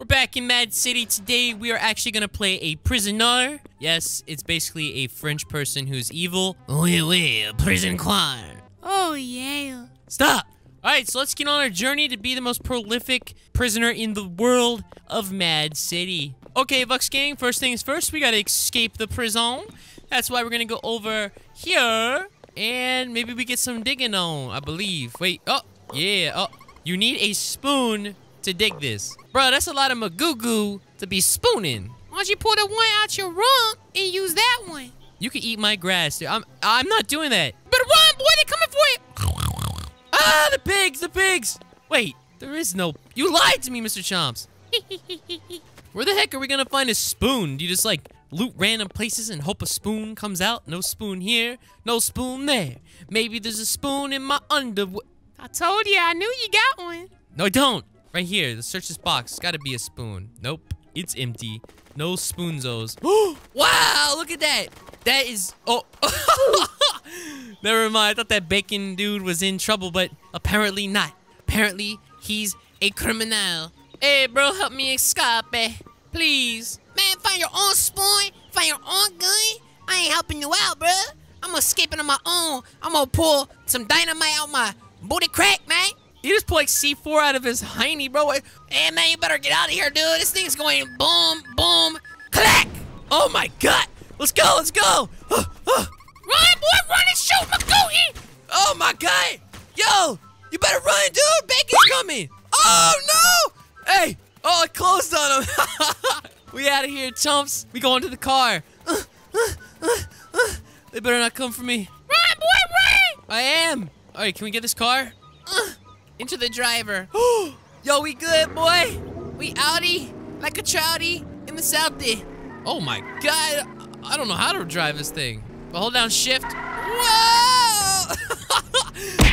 We're back in Mad City. Today, we are actually gonna play a prisoner. Yes, it's basically a French person who's evil. Oui, oui, a prison choir. Oh, yeah. Stop! Alright, so let's get on our journey to be the most prolific prisoner in the world of Mad City. Okay, Vux Gang, first things first, we gotta escape the prison. That's why we're gonna go over here. And maybe we get some digging on, I believe. Wait, oh, yeah, oh. You need a spoon to dig this. Bro, that's a lot of magoo to be spooning. Why don't you pull the one out your rump and use that one? You can eat my grass, dude. I'm I'm not doing that. But run, boy, they're coming for you. Ah, the pigs, the pigs. Wait, there is no. You lied to me, Mr. Chomps. Where the heck are we gonna find a spoon? Do you just like loot random places and hope a spoon comes out? No spoon here, no spoon there. Maybe there's a spoon in my underwear. I told you, I knew you got one. No, I don't. Right here, the search this box. Gotta be a spoon. Nope, it's empty. No spoonzos. wow, look at that. That is. Oh. Never mind. I thought that bacon dude was in trouble, but apparently not. Apparently, he's a criminal. Hey, bro, help me escape, please. Man, find your own spoon, find your own gun. I ain't helping you out, bro. I'm escaping on my own. I'm gonna pull some dynamite out my booty crack, man. He just pulled like C4 out of his hiney, bro. Hey, man, you better get out of here, dude. This thing's going boom, boom, clack. Oh, my God. Let's go, let's go. run, boy, run and shoot McGooey. Oh, my God. Yo, you better run, dude. Bacon's coming. Oh, no. Hey. Oh, I closed on him. we out of here, chumps. We going to the car. they better not come for me. Run, boy, run. I am. All right, can we get this car? Into the driver. Yo, we good, boy? We outie like a trouty in the Southie. Oh my god, I don't know how to drive this thing. But hold down shift. Whoa!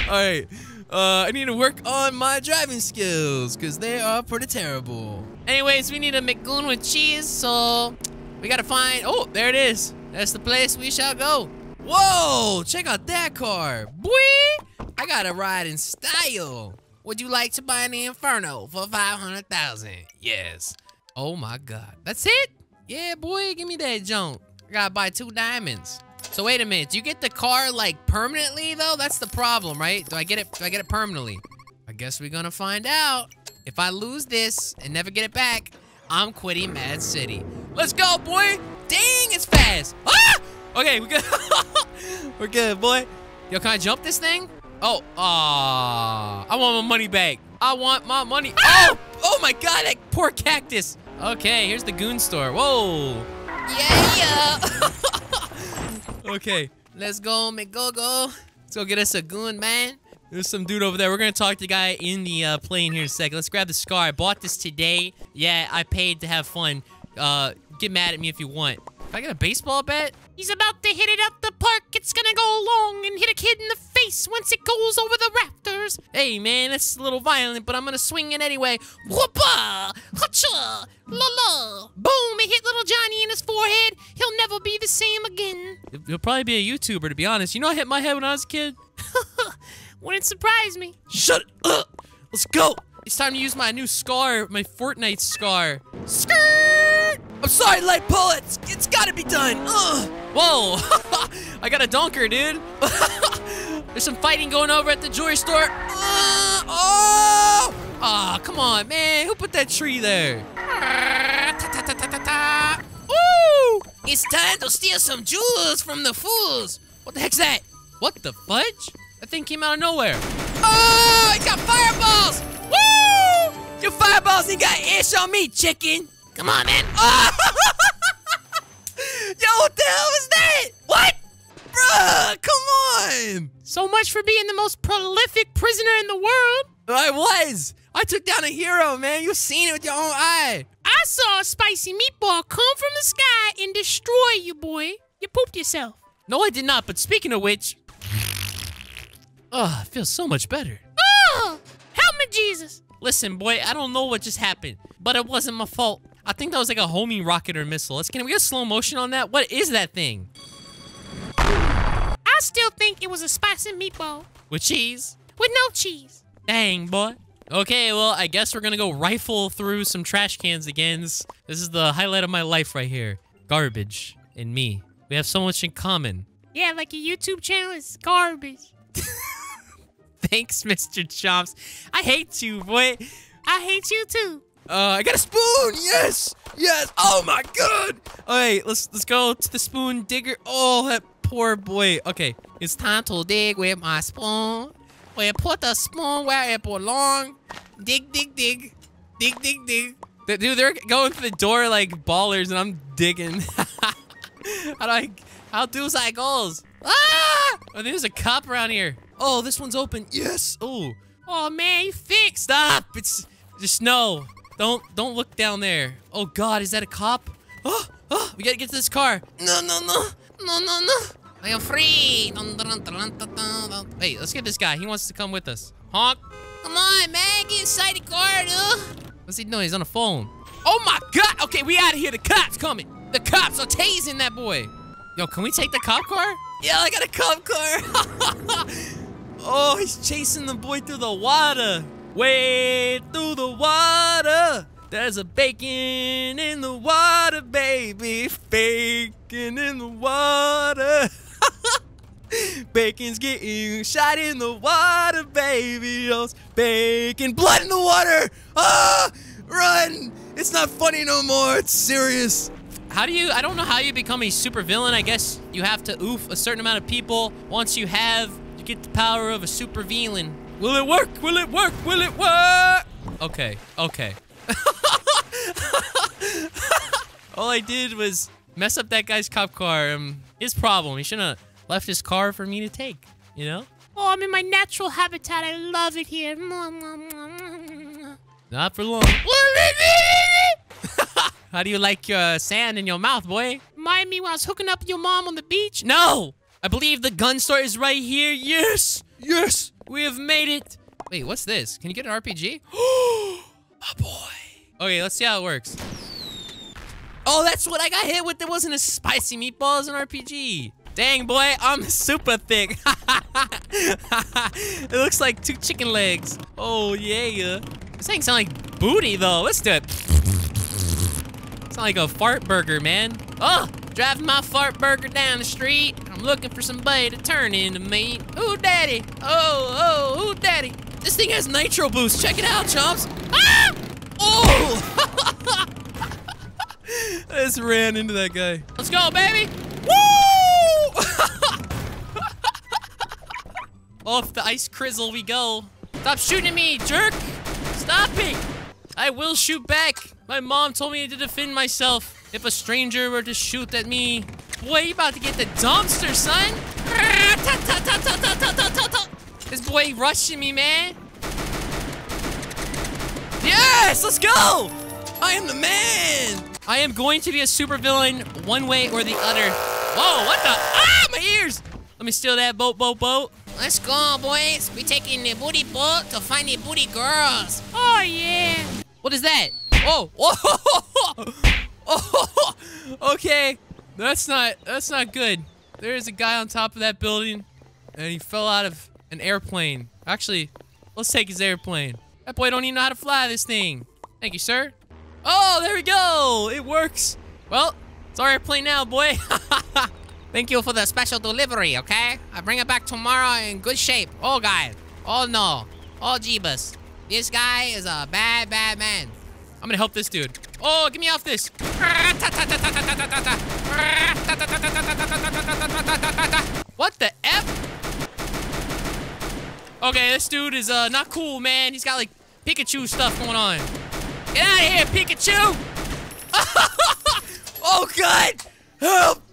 All right, uh, I need to work on my driving skills because they are pretty terrible. Anyways, we need a McGoon with cheese, so we gotta find, oh, there it is. That's the place we shall go. Whoa, check out that car. Boy, I got a ride in style. Would you like to buy an Inferno for 500,000? Yes. Oh my God. That's it? Yeah, boy, give me that junk. I gotta buy two diamonds. So wait a minute, do you get the car like permanently though? That's the problem, right? Do I get it, do I get it permanently? I guess we're gonna find out. If I lose this and never get it back, I'm quitting Mad City. Let's go, boy. Dang, it's fast. Ah! Okay, we're good. we're good, boy. Yo, can I jump this thing? Oh, ah, I want my money back. I want my money. Oh, oh my God, that poor cactus. Okay, here's the goon store. Whoa. Yeah. okay, let's go, McGogo. Let's go get us a goon, man. There's some dude over there. We're gonna talk to the guy in the uh, plane here in a second. Let's grab the scar. I bought this today. Yeah, I paid to have fun. Uh, get mad at me if you want. If I get a baseball bat? He's about to hit it out the park. It's gonna go long and hit a kid in the face once it goes over the rafters. Hey, man, that's a little violent, but I'm gonna swing it anyway. Whoopah! Hacha! La la! Boom! It hit little Johnny in his forehead. He'll never be the same again. He'll probably be a YouTuber, to be honest. You know I hit my head when I was a kid? Wouldn't surprise me. Shut up! Let's go! It's time to use my new scar, my Fortnite scar. Skirt! I'm sorry, light bullets. It's gotta be done. Ugh. Whoa! I got a donker, dude. There's some fighting going over at the jewelry store. Uh, oh! Oh, come on, man. Who put that tree there? Ooh! It's time to steal some jewels from the fools. What the heck's that? What the fudge? That thing came out of nowhere. Oh, it got fireballs! Woo! Your fireballs ain't got ish on me, chicken. Come on, man. Oh! Yo, what the hell is that? What? Bruh, come on. So much for being the most prolific prisoner in the world. I was. I took down a hero, man. You've seen it with your own eye. I saw a spicy meatball come from the sky and destroy you, boy. You pooped yourself. No, I did not. But speaking of which, ah, oh, it feels so much better. Oh, help me, Jesus. Listen, boy, I don't know what just happened, but it wasn't my fault. I think that was like a homing rocket or missile. Let's can we get slow motion on that? What is that thing? I still think it was a spicy meatball. With cheese? With no cheese. Dang, boy. Okay, well, I guess we're gonna go rifle through some trash cans again. This, is the highlight of my life right here. Garbage and me. We have so much in common. Yeah, like your YouTube channel is garbage. Thanks, Mr. Chomps. I hate you, boy. I hate you too. Uh, I got a spoon. Yes, yes. Oh my god. All right, let's let's go to the spoon digger. Oh, that poor boy. Okay, It's time to dig with my spoon. We put the spoon where it belongs. Dig, dig, dig. Dig, dig, dig. Dude, they're going through the door like ballers, and I'm digging. how do I? How do I goes? Ah! Oh, there's a cop around here. Oh, this one's open. Yes. Oh. Oh man, you fixed. Stop. It's just no. Don't don't look down there. Oh God, is that a cop? Oh, oh, we gotta get to this car. No, no, no, no, no, no. I am free. Hey, let's get this guy. He wants to come with us. Honk. Come on, man. Get inside the car, dude. What's he doing? He's on the phone. Oh my God. Okay, we out of here. The cops coming. The cops are tasing that boy. Yo, can we take the cop car? Yeah, I got a cop car. oh, he's chasing the boy through the water. Way through the water. There's a bacon in the water, baby. Bacon in the water. Bacon's getting shot in the water, baby. Those bacon blood in the water. Ah, run! It's not funny no more. It's serious. How do you? I don't know how you become a supervillain. I guess you have to oof a certain amount of people. Once you have, you get the power of a supervillain. Will it work? Will it work? Will it work? Okay. Okay. All I did was mess up that guy's cop car. Um, his problem. He shouldn't have left his car for me to take. You know? Oh, I'm in my natural habitat. I love it here. Not for long. How do you like your sand in your mouth, boy? Mind me when I was hooking up your mom on the beach. No! I believe the gun store is right here. Yes! Yes! We have made it. Wait, what's this? Can you get an RPG? oh, boy. Okay, let's see how it works. Oh, that's what I got hit with. There wasn't a spicy meatballs in RPG. Dang, boy, I'm super thick. it looks like two chicken legs. Oh, yeah. This thing sound like booty, though. Let's do it. Sound like a fart burger, man. Oh, driving my fart burger down the street. I'm looking for somebody to turn into me. Ooh, daddy. Oh, oh, ooh, daddy. This thing has nitro boost. Check it out, chomps. Ah! Oh! I just ran into that guy. Let's go, baby. Woo! Off the ice crizzle we go. Stop shooting at me, jerk. Stop it. I will shoot back. My mom told me to defend myself if a stranger were to shoot at me. Boy, you about to get the dumpster, son. This boy rushing me, man. Yes, let's go. I am the man. I am going to be a supervillain one way or the other. Whoa, what the? Ah, my ears. Let me steal that boat, boat, boat. Let's go, boys. We're taking the booty boat to find the booty girls. Oh, yeah. What is that? Oh, whoa. Oh, oh, okay. That's not, that's not good. There is a guy on top of that building, and he fell out of an airplane. Actually, let's take his airplane. That boy don't even know how to fly this thing. Thank you, sir. Oh, there we go. It works. Well, it's our airplane now, boy. Thank you for the special delivery, okay? I bring it back tomorrow in good shape. Oh, guy. Oh, no. Oh, Jeebus. This guy is a bad, bad man. I'm gonna help this dude. Oh, get me off this. What the F? Okay, this dude is uh not cool, man. He's got like Pikachu stuff going on. Get out of here, Pikachu! oh God! Help!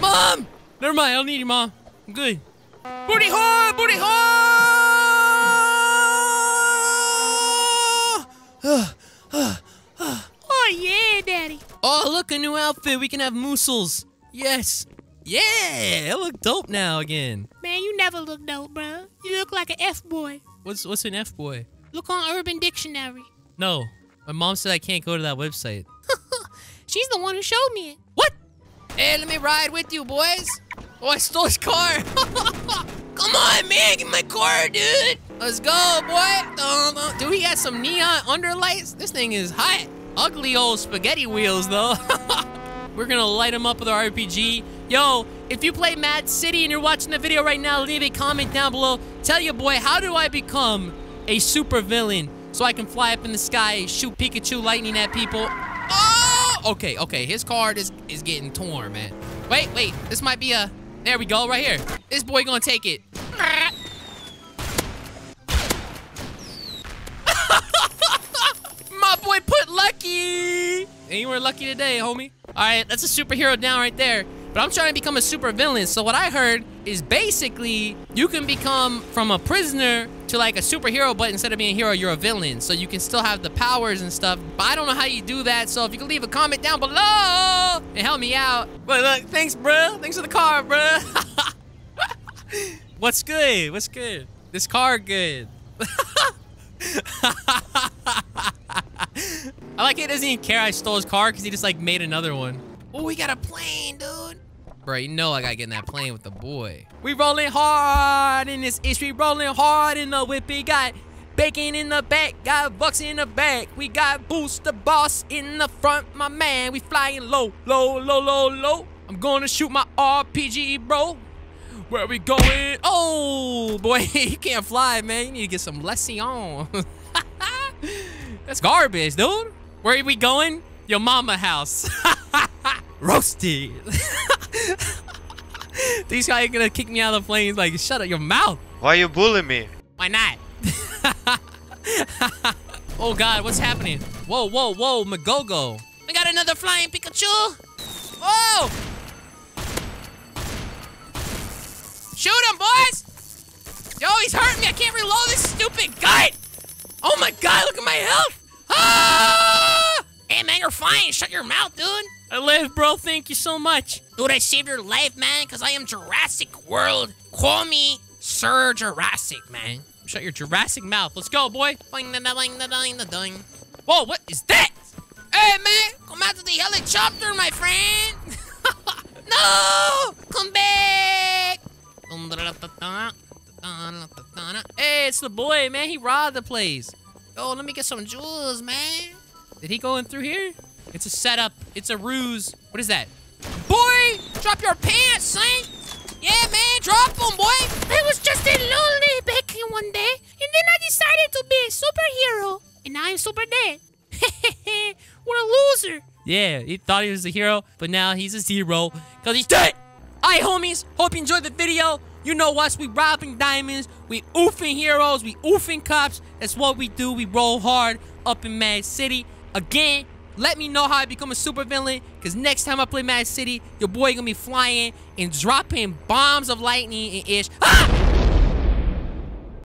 Mom! Never mind, I don't need you, Mom. I'm good. Booty hole! Booty hole! Oh, yeah, daddy. Oh, look, a new outfit. We can have moosels. Yes. Yeah, I look dope now again. Man, you never look dope, bro. You look like an F-boy. What's what's an F boy? Look on Urban Dictionary. No, my mom said I can't go to that website. She's the one who showed me it. Hey, let me ride with you, boys. Oh, I stole his car. Come on, man. Get my car, dude. Let's go, boy. Dun. Dude, we got some neon underlights. This thing is hot. Ugly old spaghetti wheels, though. We're gonna light them up with our RPG. Yo, if you play Mad City and you're watching the video right now, leave a comment down below. Tell your boy, how do I become a super villain so I can fly up in the sky, shoot Pikachu lightning at people? Okay, okay, his card is, is getting torn, man. Wait, wait, this might be a... There we go, right here. This boy gonna take it. My boy put lucky. And you were lucky today, homie. All right, that's a superhero down right there. But I'm trying to become a super villain. So what I heard is basically you can become from a prisoner to like a superhero, but instead of being a hero, you're a villain. So you can still have the powers and stuff. But I don't know how you do that. So if you can leave a comment down below and help me out. But look, thanks, bro. Thanks for the car, bro. What's good? What's good? This car good. I like it doesn't even care I stole his car because he just like made another one. Oh, we got a plane, dude. Bro, you know I gotta get in that plane with the boy. We rolling hard in this ish. We rolling hard in the whip. We got bacon in the back, got bucks in the back. We got Boost the boss in the front, my man. We flying low, low, low, low, low. I'm gonna shoot my RPG, bro. Where we going? Oh, boy, you can't fly, man. You need to get some lesson. That's garbage, dude. Where are we going? Your mama house. Roasted. These guys are gonna kick me out of the plane. He's like, shut up your mouth. Why are you bullying me? Why not? oh God, what's happening? Whoa, whoa, whoa, Magogo. We got another flying Pikachu. Whoa! Shoot him, boys! Yo, he's hurting me. I can't reload this stupid gun. Oh my God, look at my health. Ah! Hey, man, you're fine. Shut your mouth, dude. I live, bro. Thank you so much. Dude, I saved your life, man, because I am Jurassic World. Call me Sir Jurassic, man. Shut your Jurassic mouth. Let's go, boy. Whoa, what is that? Hey, man, come out to the helicopter, my friend. no, come back. Hey, it's the boy, man. He robbed the place. Yo, let me get some jewels, man. Did he go in through here? It's a setup. It's a ruse. What is that? Boy, drop your pants, son. Yeah, man, drop them, boy. I was just a lonely baking one day, and then I decided to be a superhero, and now I'm super dead. what a loser. Yeah, he thought he was a hero, but now he's a zero because he's dead. Alright, homies, hope you enjoyed the video. You know us, we robbing diamonds, we oofing heroes, we oofing cops. That's what we do. We roll hard up in Mad City. Again, let me know how I become a super villain, because next time I play Mad City, your boy gonna be flying and dropping bombs of lightning and ish. Ah!